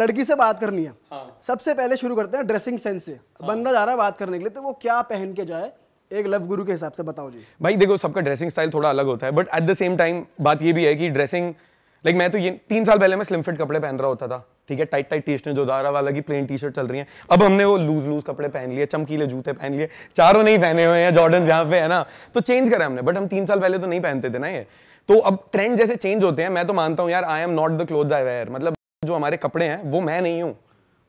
लड़की से बात करनी है। हाँ। सबसे पहले शुरू करते हैं ड्रेसिंग सेंस से। हाँ। बंदा जा रहा है बात करने के लिए तो वो क्या पहन के जाए एक लव गुरु के हिसाब से बताओ जी। भाई देखो सबका ड्रेसिंग स्टाइल थोड़ा अलग होता है but at the same time बात ये भी है कि ड्रेसिंग लाइक मैं तो ये तीन साल पहले मैं स्लिम फिट कपड़े पहन रहा होता था ठीक है? टाइट टाइट टी शर्ट जो जारा वाला की प्लेन टी शर्ट चल रही है। अब हमने वो लूज लूज कपड़े पहन लिए चमकीले जूते पहन लिए चारों नहीं पहने हुए हैं जॉर्डन जहाँ पे है ना तो चेंज करा हमने बट हम तीन साल पहले तो नहीं पहनते थे ना ये। तो अब ट्रेंड जैसे चेंज होते हैं मैं तो मानता हूँ यार I am not the cloth I wear मतलब जो हमारे कपड़े हैं वो मैं नहीं हूँ।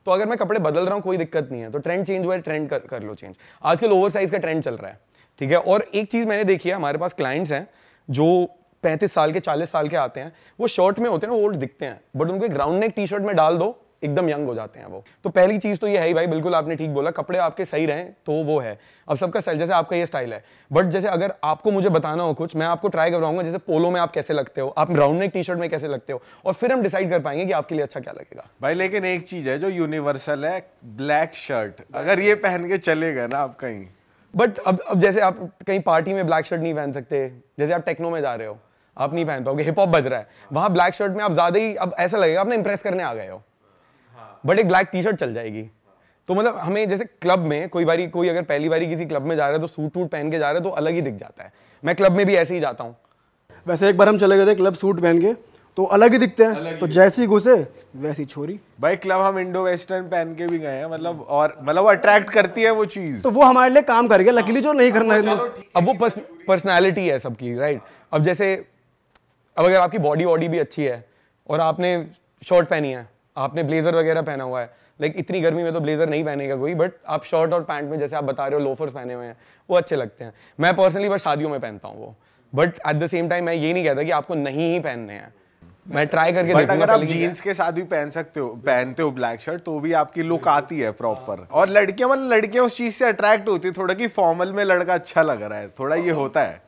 तो अगर मैं कपड़े बदल रहा हूँ कोई दिक्कत नहीं है। तो ट्रेंड चेंज हुआ है ट्रेंड कर, कर लो चेंज आजकल ओवर साइज़ का ट्रेंड चल रहा है ठीक है? और एक चीज़ मैंने देखी है हमारे पास क्लाइंट्स हैं जो पैंतीस साल के चालीस साल के आते हैं वो शॉर्ट में होते हैं ना ओल्ड दिखते हैं। बट उनको एक नेक टी शर्ट में डाल दो एकदम यंग हो जाते हैं वो। तो पहली चीज़ तो ये है ही भाई बिल्कुल आपने ठीक बोला कपड़े आपके सही रहें तो वो है। अब सबका स्टाइल जैसे आपका ये स्टाइल है। बट जैसे अगर आपको मुझे बताना हो कुछ मैं आपको ट्राई करवाऊँगा जैसे पोलो में आप कैसे लगते हो आप राउंड नेक टी शर्ट में कैसे लगते हो और फिर हम डिसाइड कर पाएँगे कि आपके लिए अच्छा क्या लगेगा। भाई लेकिन एक चीज़ है जो यूनिवर्सल है ब्लैक शर्ट अगर ये पहन के चलेगा ना आप कहीं। बट अब अब जैसे आप कहीं पार्टी में ब्लैक शर्ट नहीं पहन सकते जैसे आप टेक्नो में जा रहे हो आप नहीं पहन पाओगे हिप हॉप बज रहा है वहाँ ब्लैक शर्ट में आप ज़्यादा ही अब ऐसा लगेगा आपने इंप्रेस करने आ गए हो। बट एक ब्लैक टी शर्ट चल जाएगी। तो मतलब हमें जैसे क्लब में कोई बारी कोई अगर पहली बारी किसी क्लब में जा रहा है तो सूट वूट पहन के जा रहा है तो अलग ही दिख जाता है। मैं क्लब में भी ऐसे ही जाता हूँ। वैसे एक बार हम चले गए थे क्लब सूट पहन के तो अलग ही दिखते हैं। तो जैसी घुसे वैसी छोरी। भाई क्लब हम इंडो वेस्टर्न पहन के भी गए हैं मतलब और मतलब वो अट्रैक्ट करती है वो चीज़। तो वो हमारे लिए काम कर गया लकीली जो नहीं करना है अब वो पर्सनैलिटी है सबकी राइट अब जैसे अब अगर आपकी बॉडी वॉडी भी अच्छी है और आपने शर्ट पहनी है आपने ब्लेजर वगैरह पहना हुआ है। लाइक इतनी गर्मी में तो ब्लेजर नहीं पहनेगा कोई बट आप शर्ट और पैंट में जैसे आप बता रहे हो लोफर्स पहने हुए हैं वो अच्छे लगते हैं। मैं पर्सनली बस शादियों में पहनता हूँ वो। But at the same time मैं ये नहीं कहता कि आपको नहीं ही पहनने हैं। मैं ट्राई करके बट अगर आप जीन्स के साथ भी पहन सकते हो पहनते हो ब्लैक शर्ट तो भी आपकी लुक आती है प्रॉपर और लड़कियाँ मतलब लड़कियाँ उस चीज़ से अट्रैक्ट होती है थोड़ा कि फॉर्मल में लड़का अच्छा लग रहा है थोड़ा ये होता है।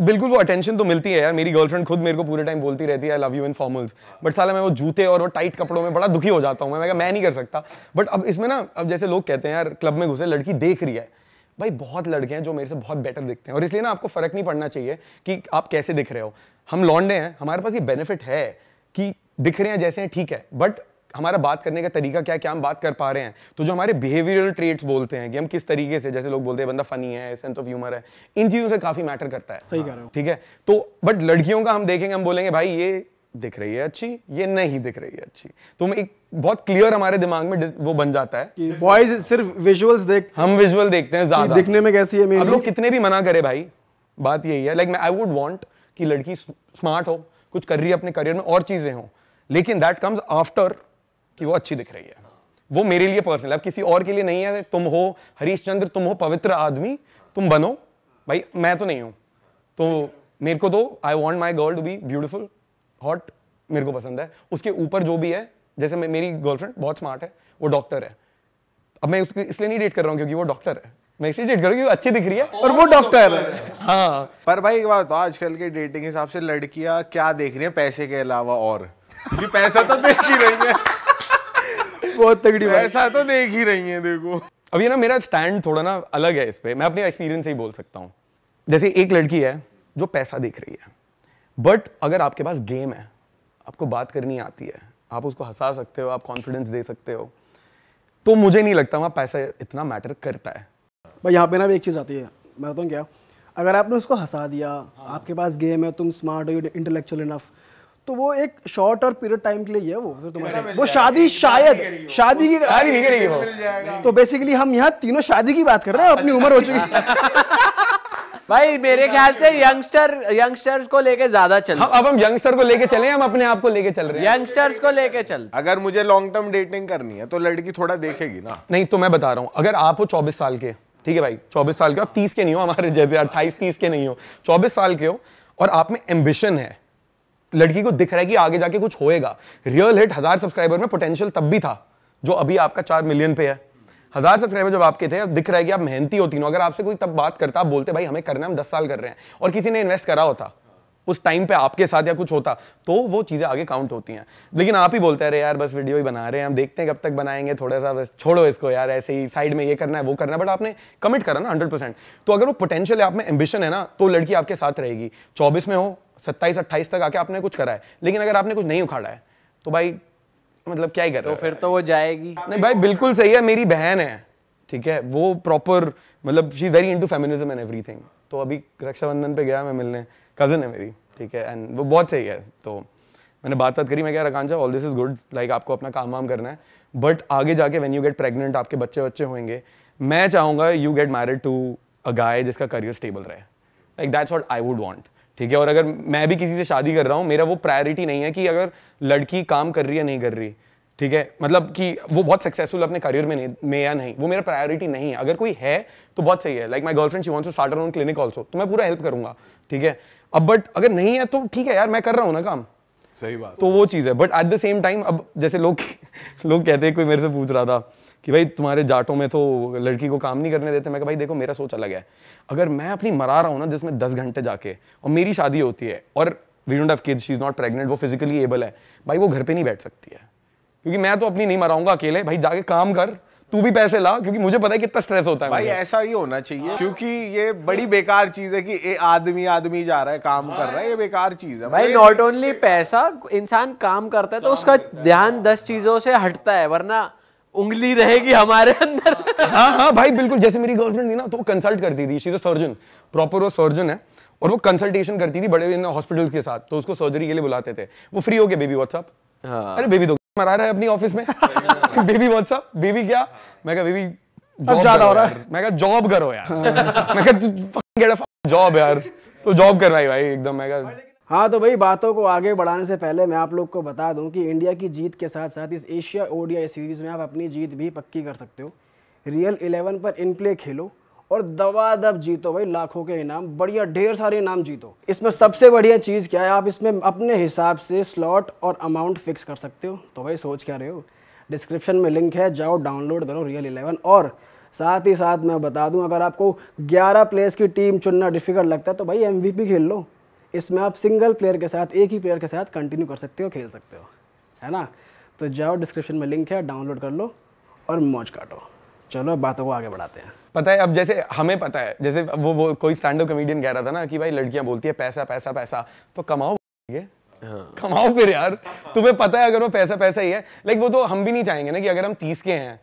बिल्कुल वो अटेंशन तो मिलती है यार। मेरी गर्लफ्रेंड खुद मेरे को पूरे टाइम बोलती रहती है I love you in formals but साला मैं वो जूते और वो टाइट कपड़ों में बड़ा दुखी हो जाता हूँ। मैं मैं मैं नहीं कर सकता। बट अब इसमें ना, अब जैसे लोग कहते हैं, यार क्लब में घुसे, लड़की देख रही है। भाई, बहुत लड़के हैं जो मेरे से बहुत बेटर दिखते हैं। और इसलिए ना आपको फ़र्क नहीं पड़ना चाहिए कि आप कैसे दिख रहे हो। हम लॉन्डे हैं, हमारे पास ये बेनिफिट है कि दिख रहे हैं जैसे हैं, ठीक है। बट हमारा बात करने का तरीका क्या है क्या हम बात कर पा रहे हैं? तो जो हमारे बिहेवियरल ट्रेट्स बोलते हैं कि हम किस तरीके से जैसे लोग बोलते हैं बंदा फनी है सेंस ऑफ़ ह्यूमर है इन चीज़ों से काफ़ी मैटर करता है। सही कह रहे हो। ठीक है? तो बट लड़कियों का हम देखेंगे हम बोलेंगे भाई ये दिख रही है अच्छी ये नहीं दिख रही है अच्छी। तो हम एक बहुत क्लियर हमारे दिमाग में वो बन जाता है। कि बॉयज़ सिर्फ़ विजुअल्स देख हम विजुअल देखते हैं ज़्यादा। दिखने में कैसी है अब लोग कितने भी मना करे भाई बात यही है। लाइक मैं आई वुड वांट कि लड़की स्मार्ट हो कुछ कर रही है अपने करियर में और चीज़ें हो। लेकिन दैट कम्स आफ्टर कि वो अच्छी दिख रही है। वो मेरे लिए पर्सनल अब किसी और के लिए नहीं है, तुम हो हरीश चंद्र तुम हो, पवित्र आदमी, तुम बनो। भाई, मैं तो नहीं हूँ। तो मेरे को तो I want my girl to be beautiful hot मेरे को पसंद है। उसके ऊपर जो भी है, जैसे मेरी गर्लफ्रेंड बहुत स्मार्ट है, वो डॉक्टर है। अब मैं उसको, इसलिए नहीं डेट कर रहा हूँ क्योंकि वो डॉक्टर है। मैं इसलिए डेट कर रहा हूँ अच्छी दिख रही है और वो डॉक्टर है। हाँ। पर भाई, एक बात तो आजकल के डेटिंग हिसाब से लड़कियाँ क्या देख रही है पैसे के अलावा और? पैसा तो देख ही रही है। बहुत तगड़ी बात। ऐसा तो देख ही रही है देखो। अब ये ना मेरा स्टैंड थोड़ा ना अलग है इस पे। मैं अपने एक्सपीरियंस से ही बोल सकता हूँ। जैसे एक लड़की है जो पैसा देख रही है। बट अगर आपके पास गेम है आपको बात करनी आती है आप उसको हंसा सकते हो आप कॉन्फिडेंस दे सकते हो तो मुझे नहीं लगता वहाँ पैसा इतना मैटर करता है। भाई यहाँ पे ना भी एक चीज़ आती है। मैं बताऊँ क्या? अगर आपने उसको हंसा दिया हाँ। आपके पास गेम है तुम स्मार्ट हो इंटेलेक्चुअल इनफ तो वो एक शॉर्ट और पीरियड टाइम के लिए ही है वो फिर तुम्हारे वो शादी शायद शादी की शादी नहीं करेगी वो। तो बेसिकली हम यहाँ तीनों शादी की बात कर रहे हैं अपनी उम्र हो चुकी है। भाई मेरे ख्याल से यंगस्टर यंगस्टर्स को लेके ज़्यादा चल। हम अब हम यंगस्टर को लेके चले हम अपने आप को लेके चल रहे हैं। यंगस्टर्स को लेके चल। अगर मुझे लॉन्ग टर्म डेटिंग करनी है तो लड़की थोड़ा देखेगी ना। नहीं तो मैं बता रहा हूँ अगर आप हो चौबीस साल के ठीक है भाई? चौबीस साल के आप तीस के नहीं हो हमारे जैसे अट्ठाईस तीस के नहीं हो। चौबीस साल के हो और आप में एम्बिशन है लड़की को दिख रहा है कि आगे जाके कुछ होएगा। रियल हिट हज़ार सब्सक्राइबर में पोटेंशियल तब भी था, जो अभी आपका चार मिलियन पे है। हज़ार सब्सक्राइबर जब आपके थे, अब दिख रहा है कि आप मेहनती होती अगर आपसे कोई तब बात करता, आप बोलते, भाई, हमें करना हम दस साल कर रहे हैं। और किसी ने इन्वेस्ट करा होता, उस टाइम पे आपके साथ या कुछ होता तो वो चीज़ें आगे काउंट होती हैं। लेकिन आप ही बोलते हैं यार, बस वीडियो ही बना रहे हैं, हम देखते हैं कब तक बनाएँगे थोड़ा सा बस छोड़ो इसको यार, ऐसे ही साइड में ये करना है, वो करना है। बट आपने कमिट करा ना हंड्रेड परसेंट तो अगर वो पोटेंशियल है आप में एम्बिशन है ना तो लड़की आपके साथ रहेगी। चौबीस में हो सत्ताईस अट्ठाईस तक आके आपने कुछ करा है लेकिन अगर आपने कुछ नहीं उखाड़ा है तो भाई मतलब क्या ही कर तो फिर तो वो जाएगी। नहीं भाई बिल्कुल सही है मेरी बहन है ठीक है वो प्रॉपर मतलब she is very into feminism and everything तो अभी रक्षाबंधन पे गया मैं मिलने कज़न है मेरी ठीक है एंड वो बहुत सही है तो मैंने बात बात करी मैं क्या रकांचा all this is good like आपको अपना काम वाम करना है बट आगे जाके व्हेन यू गेट प्रेगनेंट आपके बच्चे बच्चे होंगे मैं चाहूँगा you get married to a guy जिसका करियर स्टेबल रहे like that's what I would want ठीक है? और अगर मैं भी किसी से शादी कर रहा हूँ मेरा वो प्रायोरिटी नहीं है कि अगर लड़की काम कर रही है नहीं कर रही। ठीक है? मतलब कि वो बहुत सक्सेसफुल अपने करियर में नहीं में या नहीं वो मेरा प्रायोरिटी नहीं है। अगर कोई है तो बहुत सही है। Like my girlfriend she wants to start own clinic also तो मैं पूरा हेल्प करूँगा। ठीक है? अब बट अगर नहीं है तो ठीक है यार मैं कर रहा हूँ ना काम। सही बात तो वो चीज़ है। But at the same time अब जैसे लोग लोग कहते हैं कोई मेरे से पूछ रहा था कि भाई तुम्हारे जाटों में तो लड़की को काम नहीं करने देते। मैं कहा भाई देखो मेरा सोच अलग है। अगर मैं अपनी मरा रहा हूँ ना जिसमें दस घंटे जाके और मेरी शादी होती है और we don't have kids she is not pregnant वो फिजिकली एबल है भाई वो घर पे नहीं बैठ सकती है। क्योंकि मैं तो अपनी नहीं मराऊँगा अकेले। भाई जाके काम कर तू भी पैसे ला क्योंकि मुझे पता है कितना स्ट्रेस होता है भाई ऐसा ही होना चाहिए क्योंकि ये बड़ी बेकार चीज़ है कि ये आदमी आदमी जा रहा है काम कर रहा है ये बेकार चीज़ है। भाई मतलब नॉट ओनली पैसा इंसान काम करता है तो उसका ध्यान दस चीज़ों से हटता है वरना उंगली रहेगी हमारे अंदर। हाँ हाँ भाई बिल्कुल जैसे मेरी गर्लफ्रेंड थी ना तो वो कंसल्ट करती थी। शी इज़ सर्जन प्रॉपर वो सर्जन है और वो कंसल्टेशन करती थी बड़े हॉस्पिटल के साथ तो उसको सर्जरी के लिए बुलाते थे। वो फ्री हो गया बेबी व्हाट्सअप हाँ। अरे बेबी तो मरा रहा है अपनी ऑफ़िस में। बेबी व्हाट्सअप बेबी क्या? मैं कहा बेबी ज़्यादा हो रहा है। मैं कहा जॉब करो यार। मैं कहा जॉब यार। तो जॉब करवाई भाई एकदम मैं कहा हाँ तो भाई बातों को आगे बढ़ाने से पहले मैं आप लोग को बता दूँ कि इंडिया की जीत के साथ साथ इस एशिया ओडीआई सीरीज़ में आप अपनी जीत भी पक्की कर सकते हो। रियल इलेवन पर इन प्ले खेलो और दबा दब जीतो भाई, लाखों के इनाम, बढ़िया, ढेर सारे इनाम जीतो। इसमें सबसे बढ़िया चीज़ क्या है, आप इसमें अपने हिसाब से स्लॉट और अमाउंट फिक्स कर सकते हो। तो भाई सोच क्या रहे हो? डिस्क्रिप्शन में लिंक है, जाओ, डाउनलोड करो रियल इलेवन। और साथ ही साथ मैं बता दूँ, अगर आपको 11 प्लेयर्स की टीम चुनना डिफ़िकल्ट लगता है तो भाई एमवीपी खेल लो। इसमें आप सिंगल प्लेयर के साथ एक ही प्लेयर के साथ कंटिन्यू कर सकते हो खेल सकते हो है ना? तो जाओ डिस्क्रिप्शन में लिंक है डाउनलोड कर लो और मौज काटो। चलो अब बातों को आगे बढ़ाते हैं। पता है अब जैसे हमें पता है जैसे वो वो कोई स्टैंड अप कॉमेडियन कह रहा था ना कि भाई लड़कियाँ बोलती है पैसा पैसा पैसा। तो कमाओ ये कमाओ फिर यार। तुम्हें पता है अगर वो पैसा पैसा ही है लाइक वो तो हम भी नहीं चाहेंगे ना कि अगर हम तीस के हैं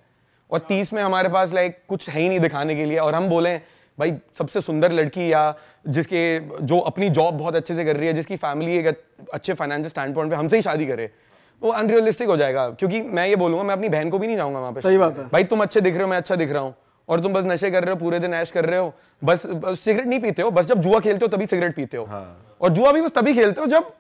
और तीस में हमारे पास लाइक कुछ है ही नहीं दिखाने के लिए और हम बोलें भाई सबसे सुंदर लड़की या जिसके जो अपनी जॉब बहुत अच्छे से कर रही है जिसकी फैमिली एक अच्छे फाइनेंशियल स्टैंड पॉइंट पे हमसे ही शादी करे वो अनरियलिस्टिक हो जाएगा। क्योंकि मैं ये बोलूँगा मैं अपनी बहन को भी नहीं जाऊँगा वहाँ पे। सही बात है। भाई तुम अच्छे दिख रहे हो मैं अच्छा दिख रहा हूँ। और तुम बस नशे कर रहे हो पूरे दिन ऐश कर रहे हो। बस, बस सिगरेट नहीं पीते हो बस जब जुआ खेलते हो तभी सिगरेट पीते हो। और जुआ भी बस तभी खेलते हो जब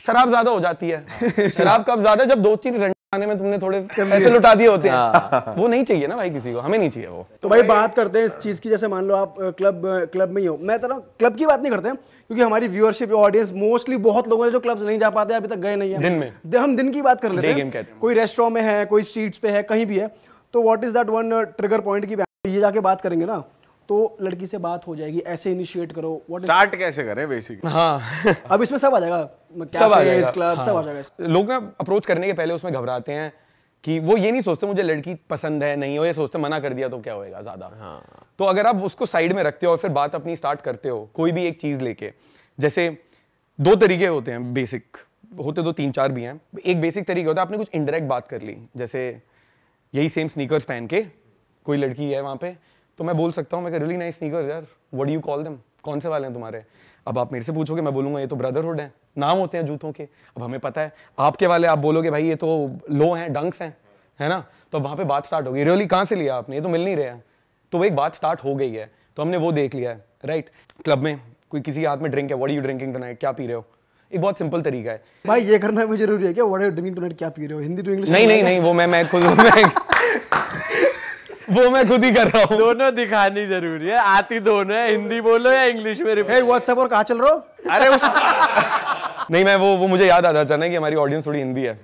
शराब ज़्यादा हो जाती है। शराब कब ज़्यादा जब दो तीन आने में तुमने थोड़े पैसे लुटा दिए होते हैं। वो नहीं चाहिए ना भाई किसी को हमें नहीं चाहिए वो। तो भाई बात करते हैं इस चीज़ की जैसे मान लो आप क्लब क्लब में ही हो। मैं तरह क्लब की बात नहीं करते हैं क्योंकि हमारी व्यूअरशिप ऑडियंस मोस्टली बहुत लोग हैं जो क्लब्स नहीं जा पाते अभी तक गए नहीं है। दिन में। हम दिन की बात कर लेते हैं। हैं। कोई रेस्टोरेंट में है कोई स्ट्रीट्स पे है कहीं भी है तो what is that one trigger point की ये जाके बात करेंगे ना। तो लड़की से बात हो जाएगी ऐसे इनिशिएट करो व्हाट स्टार्ट कैसे करें बेसिकली हाँ। अब इसमें सब आ जाएगा। सब आ जाएगा। क्लब सब आ हाँ। जाएगा लोग ना अप्रोच करने के पहले उसमें घबराते हैं कि वो ये नहीं सोचते मुझे लड़की पसंद है नहीं हो ये सोचते मना कर दिया तो क्या होएगा ज़्यादा। हाँ। तो अगर आप उसको साइड में रखते हो और फिर बात अपनी स्टार्ट करते हो कोई भी एक चीज़ लेके जैसे दो तरीके होते हैं बेसिक होते तो तीन चार भी हैं। एक बेसिक तरीका होता है आपने कुछ इनडायरेक्ट बात कर ली जैसे यही सेम स्नीकर्स पहन के कोई लड़की है वहाँ पे तो मैं बोल सकता हूँ मैं रियली नाइस स्नीकर्स यार what do you call them कौन से वाले हैं तुम्हारे? अब आप मेरे से पूछोगे मैं बोलूँगा ये तो ब्रदरहुड है नाम होते हैं जूतों के। अब हमें पता है आपके वाले आप बोलोगे भाई ये तो लो हैं डंक्स हैं है ना? तो वहाँ पे बात स्टार्ट होगी रियली कहाँ से लिया आपने? ये तो मिल नहीं रहे हैं। तो वो एक बात स्टार्ट हो गई है तो हमने वो देख लिया है राइट क्लब में कोई किसी के हाथ में ड्रिंक है व्हाट यू ड्रिंकिंग टुनाइट क्या पी रहे हो? एक बहुत सिंपल तरीका है। भाई ये करना भी ज़रूरी है क्या? व्हाट आर ड्रिंकिंग टुनाइट क्या पी रहे हो? हिंदी टू इंग्लिश नहीं नहीं नहीं वो मैं मैं खुद मैं वो मैं खुद ही कर रहा हूँ। दोनों दिखानी ज़रूरी है। आती दोनों है हिंदी बोलो या इंग्लिश में हे व्हाट्सएप और कहाँ चल रहे हो? अरे उस नहीं मैं वो वो मुझे याद आता अचानक कि हमारी ऑडियंस थोड़ी हिंदी है।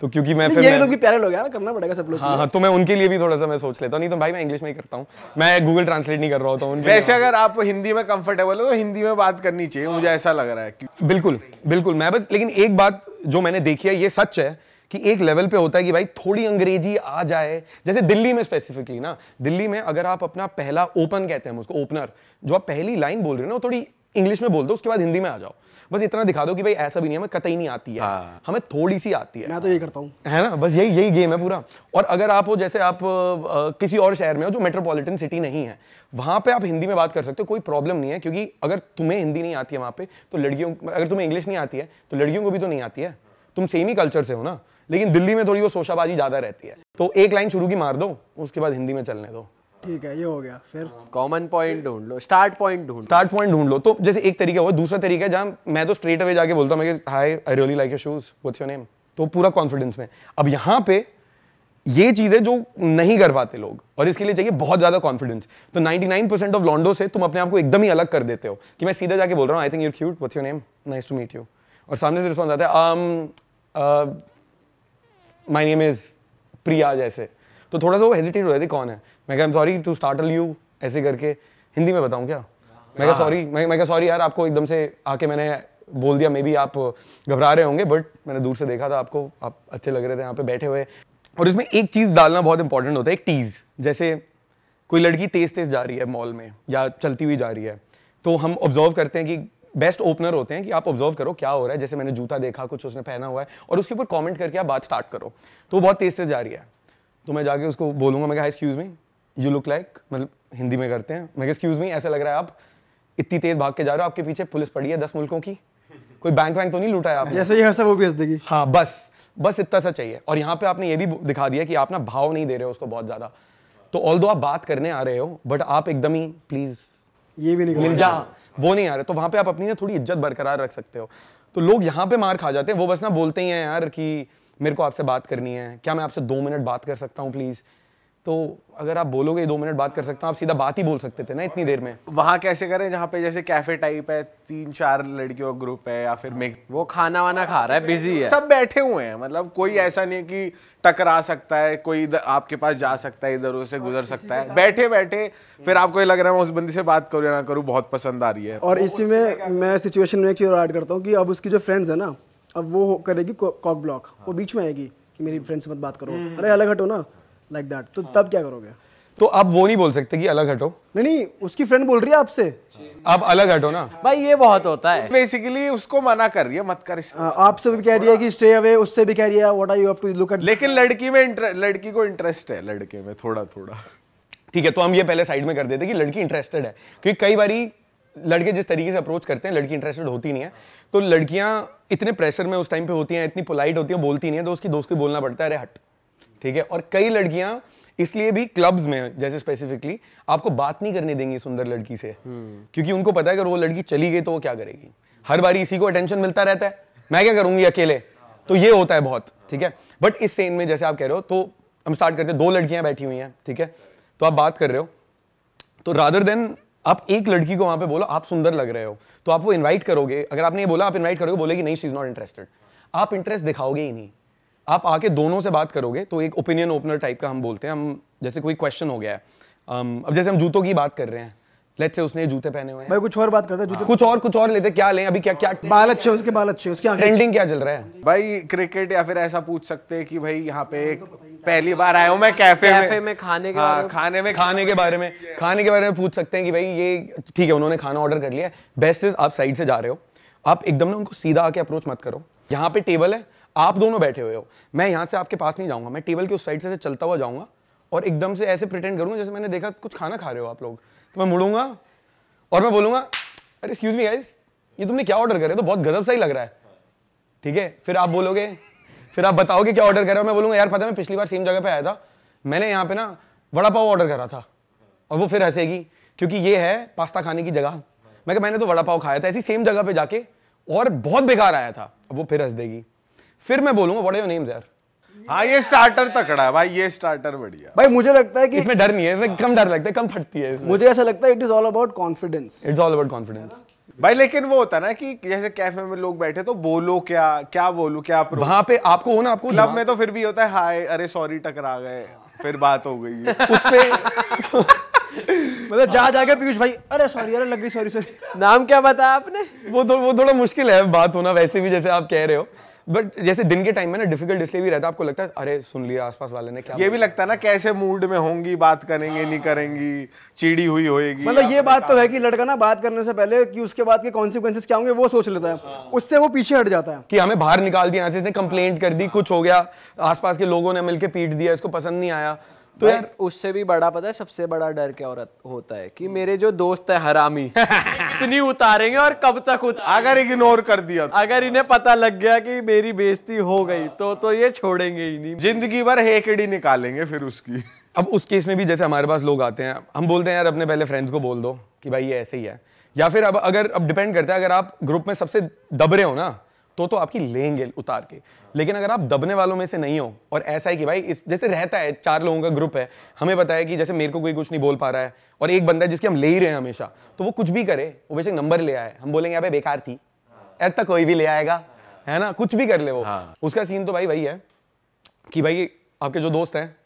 तो क्योंकि मैं फिर ये मैं- लोग भी प्यारे लोग हैं ना करना पड़ेगा सब लोग। हाँ हाँ तो मैं उनके लिए भी थोड़ा सा मैं सोच लेता हूँ। नहीं तो भाई मैं इंग्लिश में ही करता हूँ। मैं गूगल ट्रांसलेट नहीं कर रहा होता हूँ वैसे अगर आप हिंदी में कंफर्टेबल हो तो हिंदी में बात करनी चाहिए। मुझे ऐसा लग रहा है कि बिल्कुल बिल्कुल। मैं बस लेकिन एक बात जो मैंने देखी है ये सच है कि एक लेवल पे होता है कि भाई थोड़ी अंग्रेज़ी आ जाए। जैसे दिल्ली में स्पेसिफिकली ना दिल्ली में अगर आप अपना पहला ओपन कहते हैं हम उसको ओपनर जो आप पहली लाइन बोल रहे हो ना वो थोड़ी इंग्लिश में बोल दो उसके बाद हिंदी में आ जाओ। बस इतना दिखा दो कि भाई ऐसा भी नहीं है हमें कतई नहीं आती है। हाँ। हमें थोड़ी सी आती है। मैं तो यही करता हूँ। है ना? बस यही यही गेम है पूरा। और अगर आप हो जैसे आप अ, किसी और शहर में हो जो मेट्रोपॉलिटन सिटी नहीं है वहाँ पे आप हिंदी में बात कर सकते हो कोई प्रॉब्लम नहीं है क्योंकि अगर तुम्हें हिंदी नहीं आती है वहाँ पे तो लड़कियों अगर तुम्हें इंग्लिश नहीं आती है तो लड़कियों को भी तो नहीं आती है। तुम सेम ही कल्चर से हो ना? लेकिन दिल्ली में थोड़ी वो शोशाबाजी ज़्यादा रहती है। तो एक लाइन शुरू की मार दो उसके बाद हिंदी में चलने दो। ठीक है ये हो गया फिर? कॉमन पॉइंट ढूंढ लो स्टार्ट पॉइंट ढूंढ स्टार्ट पॉइंट ढूंढ लो। तो जैसे एक तरीका हुआ दूसरा तरीका है जहाँ मैं तो स्ट्रेट अवे जाके बोलता हूँ hi I really like your shoes what's your name तो पूरा कॉन्फिडेंस में। अब यहाँ पे ये चीज़ें जो नहीं कर पाते लोग और इसके लिए चाहिए बहुत ज़्यादा कॉन्फिडेंस तो 99% ऑफ़ लॉन्डो से तुम अपने आप को एकदम ही अलग कर देते हो कि मैं सीधा जाके बोल रहा हूँ I think you're cute what's your name nice to meet you और सामने से रिस्पॉन्स आता है um, my name is Priya जैसे। तो थोड़ा सा वो हेजिटेट हो रहे थे, कौन है? मैं कहा सॉरी टू स्टार्टल यू ऐसे करके। हिंदी में बताऊँ क्या? मैं सॉरी मैं मैं सॉरी यार, आपको एकदम से आके मैंने बोल दिया मे बी आप घबरा रहे होंगे बट मैंने दूर से देखा था आपको, आप अच्छे लग रहे थे यहाँ पे बैठे हुए। और इसमें एक चीज़ डालना बहुत इंपॉर्टेंट होता है, एक टीज जैसे कोई लड़की तेज तेज जा रही है मॉल में, या चलती हुई जा रही है तो हम ऑब्ज़र्व करते हैं कि बेस्ट ओपनर होते हैं कि आप ऑब्ज़र्व करो क्या हो रहा है। जैसे मैंने जूता देखा कुछ उसने पहना हुआ है और उसके ऊपर कमेंट करके आप बात स्टार्ट करो। तो वो बहुत तेज तेज जा रही है। तो मैं जाके उसको बोलूँगा मैं excuse me you look like मतलब हिंदी में करते हैं। मैं एक्सक्यूज मी ऐसा लग रहा है आप इतनी तेज भाग के जा रहे हो आपके पीछे पुलिस पड़ी है दस मुल्कों की। कोई बैंक वैंक तो नहीं लूटा है आपने? जैसे ही हंसा वो भी हंस देगी। हाँ बस बस इतना सा चाहिए। और यहाँ पे आपने ये भी दिखा दिया कि आप ना भाव नहीं दे रहे हो उसको बहुत ज़्यादा। तो ऑल आप बात करने आ रहे हो बट आप एकदम ही प्लीज़ ये भी नहीं मिल। जा वो नहीं आ रहे तो वहाँ पे आप अपनी ना थोड़ी इज़्ज़त बरकरार रख सकते हो। तो लोग यहाँ पे मार खा जाते हैं, वो बस ना बोलते ही हैं यार कि मेरे को आपसे बात करनी है, क्या मैं आपसे दो मिनट बात कर सकता हूँ प्लीज़ तो अगर आप बोलोगे दो मिनट बात कर सकता हूँ आप सीधा बात ही बोल सकते थे ना इतनी देर में। वहाँ कैसे करें जहाँ पे जैसे कैफ़े टाइप है तीन चार लड़कियों का ग्रुप है या फिर मिक्स वो खाना वाना खा रहा है बिज़ी है। सब बैठे हुए हैं मतलब कोई ऐसा नहीं है कि टकरा सकता है कोई आपके पास जा सकता है इधर उधर से गुजर सकता है। बैठे बैठे फिर आपको ये लग रहा है मैं उस बंदी से बात करूँ या ना करूँ बहुत पसंद आ रही है। और इसी में मैं सिचुएशन में एक चीज़ ऐड करता हूँ कि अब उसकी जो फ्रेंड्स है ना अब वो करेगी कॉक ब्लॉक वो बीच में आएगी कि मेरी फ्रेंड से मत बात करो। अरे अलग हटो ना। लाइक दैट तो तब क्या करोगे? तो आप वो नहीं बोल सकते कि अलग हटो। नहीं नहीं उसकी फ्रेंड बोल रही है आपसे। आप अलग हटो ना। भाई ये बहुत होता है। बेसिकली उसको मना कर रही है मत कर आपसे भी कह रही है कि स्टे अवे उससे भी कह रही है what are you up to look at लेकिन लड़की में लड़की को इंटरेस्ट है लड़के में थोड़ा थोड़ा ठीक है तो हम ये पहले साइड में कर देते कि लड़की इंटरेस्टेड है। क्योंकि कई बारी लड़के जिस तरीके से अप्रोच करते हैं लड़की इंटरेस्टेड होती नहीं है। तो लड़कियाँ इतने प्रेशर में उस टाइम पे होती हैं इतनी पोलाइट होती हैं बोलती नहीं है तो उसकी दोस्त को बोलना पड़ता है अरे हट। ठीक है? और कई लड़कियाँ इसलिए भी क्लब्स में, जैसे स्पेसिफिकली आपको बात नहीं करने देंगी सुंदर लड़की से। क्योंकि उनको पता है अगर वो लड़की चली गई तो वो क्या करेगी? हर बारी इसी को अटेंशन मिलता रहता है। मैं क्या करूँगी अकेले? तो ये होता है बहुत, ठीक है? बट इस सेन में, जैसे आप कह रहे हो तो हम स्टार्ट करते हैं, दो लड़कियाँ बैठी हुई हैं, ठीक है? तो आप बात कर रहे हो। तो रादर देन आप एक लड़की को वहाँ पे बोलो, आप सुंदर लग रहे हो। तो आप वो इनवाइट करोगे। अगर आपने ये बोला, आप इनवाइट करोगे, बोलेगी, नहीं शी इज़ नॉट इंटरेस्टेड आप इंटरेस्ट दिखाओगे ही नहीं। आप आके दोनों से बात करोगे तो एक ओपिनियन ओपनर टाइप का हम बोलते हैं। हम जैसे कोई क्वेश्चन हो गया है um, अब जैसे हम जूतों की बात कर रहे हैं लेट्स से उसने जूते पहने हुए हैं। भाई कुछ और बात करते हैं जूते कुछ और कुछ और लेते क्या लें अभी क्या क्या बाल अच्छे उसके बाल अच्छे हैं, उसकी ट्रेंडिंग क्या चल रहा है? भाई क्रिकेट या फिर ऐसा पूछ सकते हैं कि भाई यहाँ पे एक पहली बार आया हूँ मैं कैफ़े में। कैफ़े में खाने के हाँ में- खाने में खाने के बारे में खाने के बारे में पूछ सकते हैं कि भाई ये ठीक है उन्होंने खाना ऑर्डर कर लिया बेस्ट इज़ आप साइड से जा रहे हो। आप एकदम ना उनको सीधा आके अप्रोच मत करो। यहाँ पे टेबल है आप दोनों बैठे हुए हो। मैं यहाँ से आपके पास नहीं जाऊँगा। मैं टेबल के उस साइड से चलता हुआ जाऊँगा और एकदम से ऐसे प्रिटेंड करूँगा जैसे मैंने देखा कुछ खाना खा रहे हो आप लोग। तो मैं मुड़ूँगा और मैं बोलूँगा, अरे एक्सक्यूज मी गाइस ये तुमने क्या ऑर्डर करे? तो बहुत गजब सा ही लग रहा है। ठीक है? फिर आप बोलोगे, फिर आप बताओगे क्या ऑर्डर करा? मैं बोलूँगा, यार, पता मैं पिछली बार सेम जगह पे आया था। मैंने यहाँ पे ना वड़ा पाव ऑर्डर करा था और वो फिर हंसेगी, क्योंकि ये है पास्ता खाने की जगह। मैं मैंने तो वड़ा पाव खाया था, ऐसी सेम जगह पे जाके और बहुत बेकार आया था। अब वो फिर हंस देगी। फिर मैं बोलूँगा व्हाट आर योर नेम्स यार? हाँ ये स्टार्टर तकड़ा है भाई ये स्टार्टर बढ़िया। भाई मुझे लगता है कि इसमें डर नहीं है इसमें कम डर लगता है कम फटती है मुझे ऐसा लगता है it is all about confidence it's all about confidence भाई लेकिन वो होता है ना कि जैसे कैफ़े में लोग बैठे तो बोलो क्या क्या बोलूँ क्या? वहाँ पे आपको हो ना आपको क्लब में तो फिर भी होता है हाय अरे सॉरी टकरा गए फिर बात हो गई उस पे मतलब जा जाके पीयूष भाई अरे सॉरी अरे लग गई सॉरी सॉरी नाम क्या बताया आपने? वो तो वो थोड़ा मुश्किल है बात होना वैसे भी जैसे आप कह रहे हो। बट जैसे दिन के टाइम में ना डिफ़िकल्ट इसलिए भी रहता है आपको लगता है अरे सुन लिया आसपास वाले ने क्या ये भी लगता है ना कैसे मूड में होंगी बात करेंगे नहीं करेंगी चिड़ी हुई होएगी मतलब ये बात तो है कि लड़का ना बात करने से पहले कि उसके बाद के कॉन्सिक्वेंसेस क्या होंगे वो सोच लेता है। उससे वो पीछे हट जाता है। कि हमें बाहर निकाल दिया इसने कंप्लेंट कर दी कुछ हो गया आसपास के लोगों ने मिलकर पीट दिया इसको पसंद नहीं आया। तो यार उससे भी बड़ा पता है सबसे बड़ा डर क्या औरत होता है? कि मेरे जो दोस्त है हरामी। इतनी उतारेंगे और कब तक उतार अगर इग्नोर कर दिया तो। अगर इन्हें पता लग गया कि मेरी बेइज्जती हो गई तो तो ये छोड़ेंगे ही नहीं। ज़िंदगी भर हेकड़ी निकालेंगे फिर उसकी। अब उस केस में भी जैसे हमारे पास लोग आते हैं हम बोलते हैं यार अपने पहले फ्रेंड्स को बोल दो कि भाई ये ऐसे ही है। या फिर अब अगर अब डिपेंड करता है अगर आप ग्रुप में सबसे दबरे हो ना तो तो आपकी लेंगे उतार के। लेकिन अगर आप दबने वालों में से नहीं हो और ऐसा है कि भाई इस जैसे रहता है चार लोगों का ग्रुप है हमें पता है कि जैसे मेरे को कोई कुछ नहीं बोल पा रहा है और एक बंदा है जिसके हम ले ही रहे हैं हमेशा तो वो कुछ भी करे वो बेशक नंबर ले आए। हम बोलेंगे अबे बेकार थी। ऐसा कोई भी ले आएगा। है ना? कुछ भी कर ले वो। हाँ। उसका सीन तो भाई वही है कि भाई आपके जो दोस्त हैं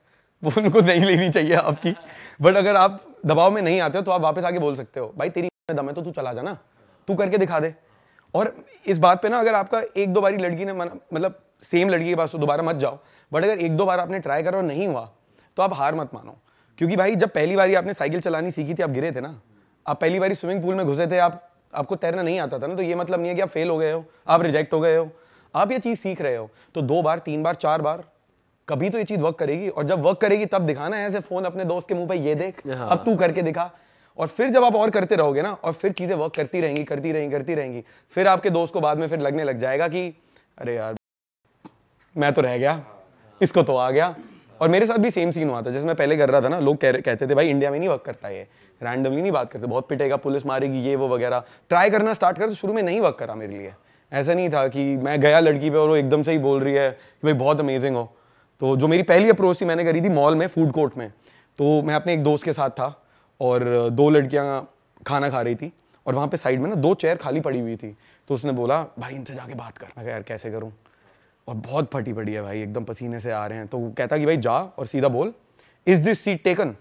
वो उनको नहीं लेनी चाहिए आपकी। बट अगर आप दबाव में नहीं आते हो तो आप वापस आके बोल सकते हो भाई तेरी दम है तो तू चला जा ना। तू करके दिखा दे। और इस बात पे ना अगर आपका एक दो बारी लड़की ने मना- मतलब सेम लड़की के पास तो दोबारा मत जाओ। बट अगर एक दो बार आपने ट्राई करा और नहीं हुआ तो आप हार मत मानो। क्योंकि भाई जब पहली बारी आपने साइकिल चलानी सीखी थी आप गिरे थे ना। आप पहली बारी स्विमिंग पूल में घुसे थे आप आपको तैरना नहीं आता था ना तो ये मतलब नहीं है कि आप फेल हो गए हो आप रिजेक्ट हो गए हो। आप ये चीज़ सीख रहे हो। तो दो बार तीन बार चार बार कभी तो ये चीज़ वर्क करेगी। और जब वर्क करेगी तब दिखाना है ऐसे फ़ोन अपने दोस्त के मुँह पे ये देख हाँ। अब तू करके दिखा। और फिर जब आप और करते रहोगे ना, और फिर चीज़ें वर्क करती रहेंगी करती रहेंगी करती रहेंगी, फिर आपके दोस्त को बाद में फिर लगने लग जाएगा कि, अरे यार, मैं तो रह गया, इसको तो आ गया। और मेरे साथ भी सेम सीन हुआ था, जैसे मैं पहले कर रहा था ना, लोग कह, कहते थे, भाई इंडिया में नहीं वर्क करता ये रैंडमली नहीं बात करते, बहुत पिटेगा, पुलिस मारेगी, ये, वो, वगैरह। ट्राई करना स्टार्ट कर तो शुरू में नहीं वर्क करा मेरे लिए। ऐसा नहीं था कि मैं गया लड़की पे और वो एकदम से ही बोल रही है कि, भाई, बहुत अमेजिंग हो। तो जो मेरी पहली अप्रोच थी, मैंने करी थी मॉल में फ़ूड कोर्ट में। तो मैं अपने एक दोस्त के साथ था और दो लड़कियाँ खाना खा रही थी और वहाँ पे साइड में ना दो चेयर खाली पड़ी हुई थी। तो उसने बोला, भाई, इनसे जाके बात कर। मैं यार, कैसे करूँ? और बहुत फटी पड़ी है भाई, एकदम पसीने से आ रहे हैं। तो वो कहता कि, भाई, जा और सीधा बोल इज़ दिस सीट टेकन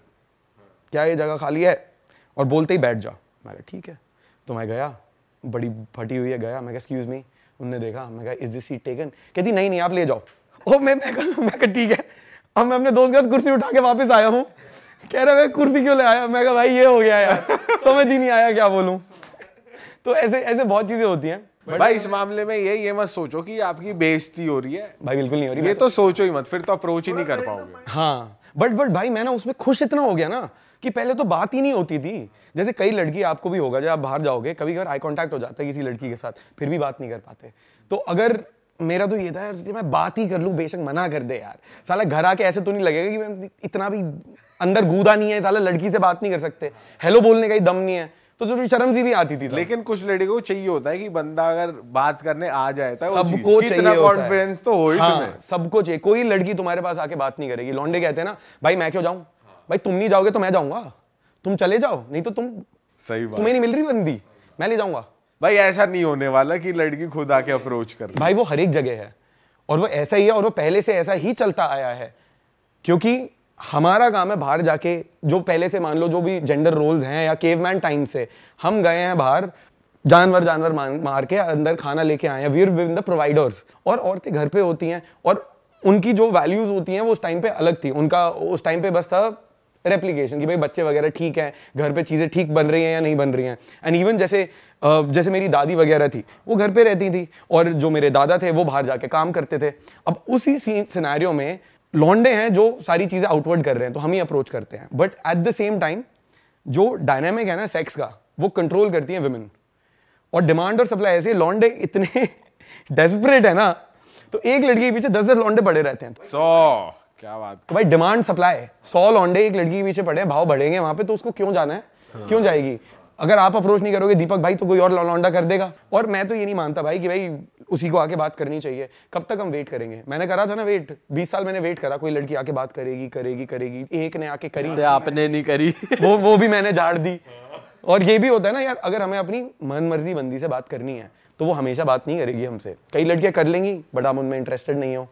क्या ये जगह खाली है? और बोलते ही बैठ जा। मैं कहा, ठीक है। तो मैं गया, बड़ी फटी हुई है, गया। मैं एक्सक्यूज मी उनने देखा, मैं इज़ दिस सीट टेकन कहती, नहीं नहीं, आप ले जाओ। ओ मैं मैं मैं कहा, ठीक है। अब मैं अपने दोस्त के साथ कुर्सी उठा के वापस आया हूँ। कह रहा मैं कुर्सी क्यों ले आया? मैं कहा भाई ये हो गया यार। तो मैं जी नहीं आया क्या बोलूँ? तो ऐसे ऐसे बहुत चीज़ें होती हैं। भाई इस मामले में ये ये मत सोचो कि आपकी बेइज्जती हो रही है। भाई बिल्कुल नहीं हो रही। ये तो सोचो ही मत फिर तो अप्रोच ही नहीं कर पाओगे। हाँ बट बट भाई मैं ना उसमें खुश इतना हो गया ना कि पहले तो बात ही नहीं होती थी। जैसे कई लड़की आपको भी होगा जब आप बाहर जाओगे कभी कभार आई कांटेक्ट हो जाता है किसी लड़की के साथ फिर भी बात नहीं कर पाते। तो अगर मेरा तो ये था यार मैं बात ही कर लूँ बेशक मना कर दे यार। साला घर आके ऐसे तो नहीं लगेगा कि मैं इतना भी अंदर गूदा नहीं है साला लड़की से बात नहीं कर सकते। हेलो बोलने का ही दम नहीं है। तो जो शर्म सी भी आती थी लेकिन कुछ लड़कों को चाहिए होता है कि बंदा अगर बात करने आ जाता है वो चीज़। सबको चाहिए। कॉन्फिडेंस तो हो हाँ, सबको चाहिए। कोई लड़की तुम्हारे पास आके बात नहीं करेगी। लौंडे कहते हैं ना भाई मैं क्यों जाऊँ? भाई तुम नहीं जाओगे तो मैं जाऊँगा। तुम चले जाओ नहीं तो तुम सही बात। तुम्हें नहीं मिल रही बंदी। मैं ले जाऊँगा। भाई ऐसा नहीं होने वाला कि लड़की खुद आके अप्रोच कर भाई वो हर एक जगह है। और वो ऐसा ही है और वो पहले से ऐसा ही चलता आया है। क्योंकि हमारा काम है बाहर जाके जो पहले से मान लो जो भी जेंडर रोल्स हैं या केवमैन टाइम से हम गए हैं बाहर जानवर जानवर मार के अंदर खाना लेके आए हैं। वी आर द प्रोवाइडर्स और औरतें घर पे होती हैं और उनकी जो वैल्यूज़ होती हैं वो उस टाइम पे अलग थी। उनका उस टाइम पे बस था रेप्लीकेशन कि भाई बच्चे वगैरह ठीक हैं, घर पे चीज़ें ठीक बन रही हैं या नहीं बन रही हैं। एंड इवन जैसे जैसे मेरी दादी वगैरह थी, वो घर पे रहती थी और जो मेरे दादा थे, वो बाहर जाके काम करते थे। अब उसी सिनेरियो में लौंडे हैं जो सारी चीज़ें आउटवर्ड कर रहे हैं तो हम ही अप्रोच करते हैं। But at the same time जो डायनामिक है ना सेक्स का, वो कंट्रोल करती हैं वुमेन और डिमांड और सप्लाई ऐसे, लौंडे इतने डेस्परेट है ना तो एक लड़की के पीछे दस दस लॉन्डे पड़े रहते हैं। सो। क्या बात तो भाई डिमांड सप्लाई सौ लौंडे एक लड़की के पीछे पड़े भाव बढ़ेंगे वहाँ पे तो उसको क्यों जाना है? क्यों जाएगी? अगर आप अप्रोच नहीं करोगे दीपक भाई तो कोई और लौंडा कर देगा। और मैं तो ये नहीं मानता भाई कि भाई उसी को आके बात करनी चाहिए। कब तक हम वेट करेंगे? मैंने करा था ना वेट बीस साल मैंने वेट करा कोई लड़की आके बात करेगी करेगी करेगी एक ने आके करी। आपने नहीं करी। वो वो भी मैंने झाड़ दी। और ये भी होता है ना यार अगर हमें अपनी मन मर्ज़ी बंदी से बात करनी है तो वो हमेशा बात नहीं करेगी हमसे। कई लड़कियाँ कर लेंगी बट हम उनमें इंटरेस्टेड नहीं हो।